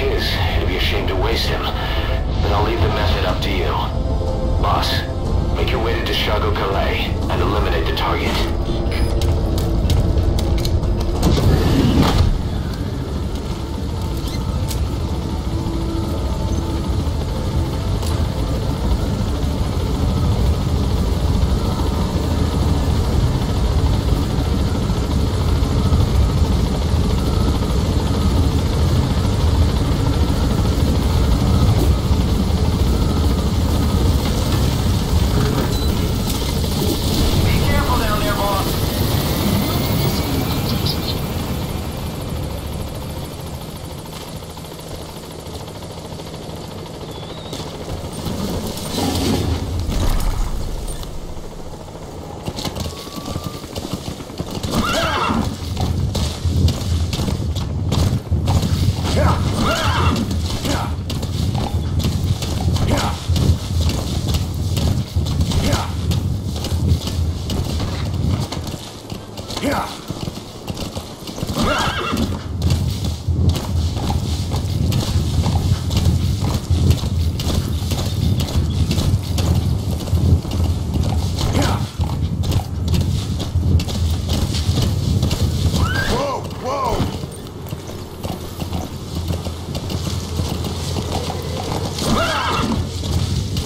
his, it'd be a shame to waste him. But I'll leave the method up to you. Boss, make your way to Da Shago Kallai and eliminate the target. Be careful down there, boss. Whoa, whoa!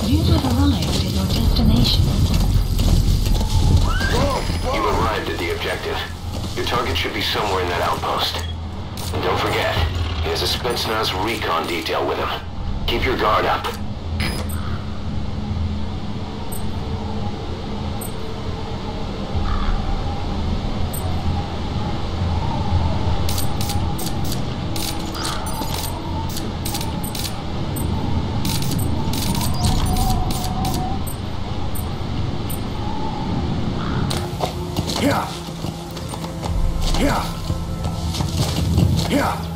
You have arrived at destination. You arrived at the objective. Your target should be somewhere in that outpost. And don't forget, he has a Spetsnaz recon detail with him. Keep your guard up. Yeah! Yeah! Yeah!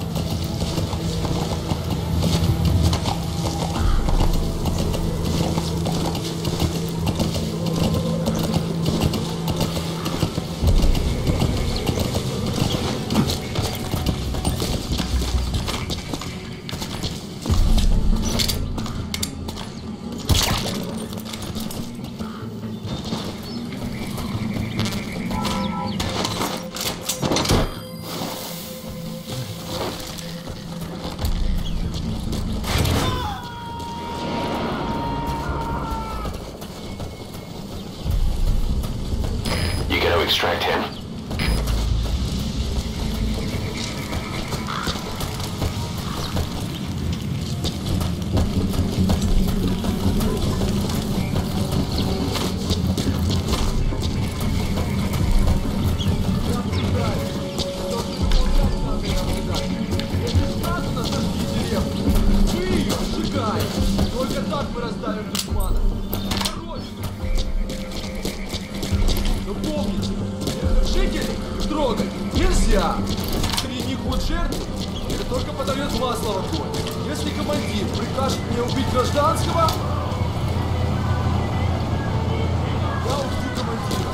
Extract him. Нельзя. Среди будут жертвы, или только подает масло в огонь. Если командир прикажет мне убить гражданского, я убью командира.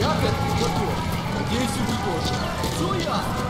Я к этому готов. Надеюсь, вы тоже. Все ясно?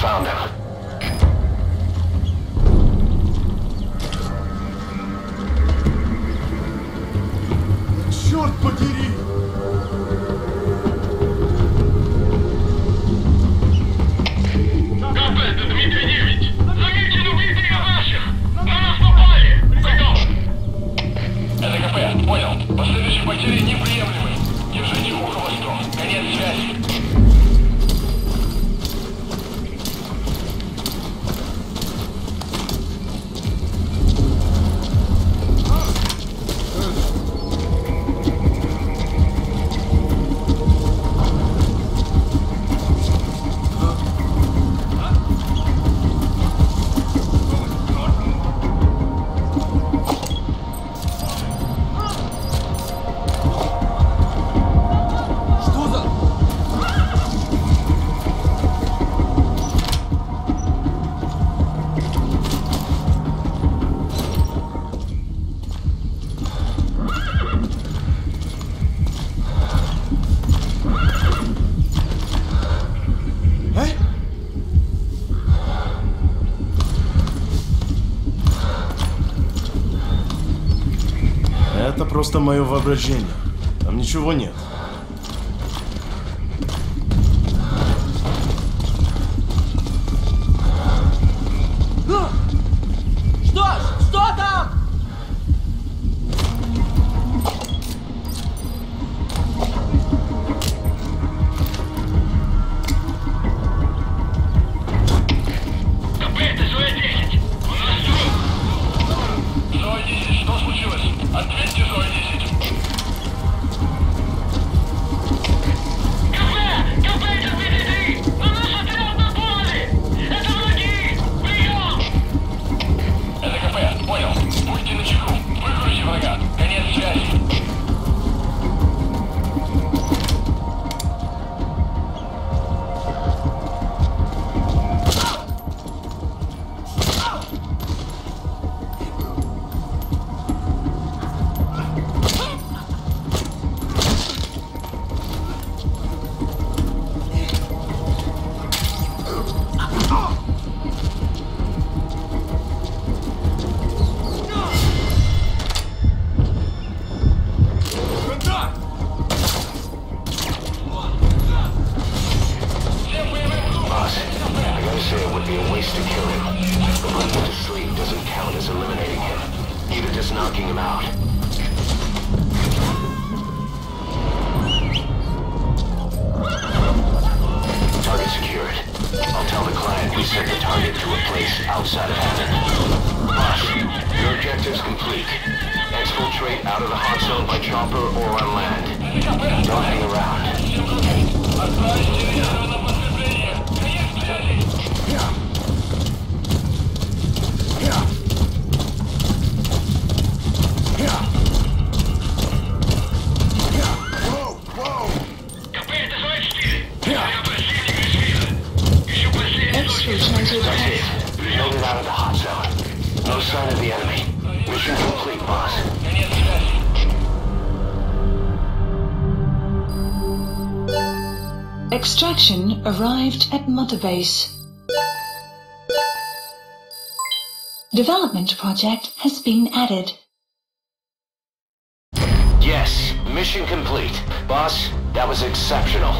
Found him. Черт подери! просто мое воображение. Там ничего нет. knocking him out. Target secured. I'll tell the client we sent the target to a place outside of heaven. Boss, your objective's complete. Exfiltrate out of the hot zone by chopper or on land. Don't hang around. Extraction arrived at Mother Base. Development project has been added. Yes, mission complete. Boss, that was exceptional.